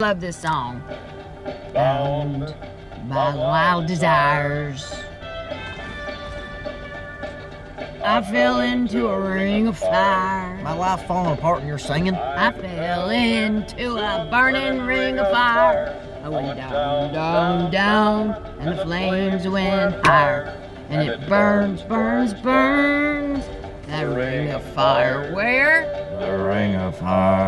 Love this song. Bound by wild desires. I fell into a ring of fire. My life falling apart and you're singing? I fell into a burning ring of fire. Oh, I went down, down, down, and the flames went higher. And it burns, burns, burns. That ring of fire. Where? The ring of fire.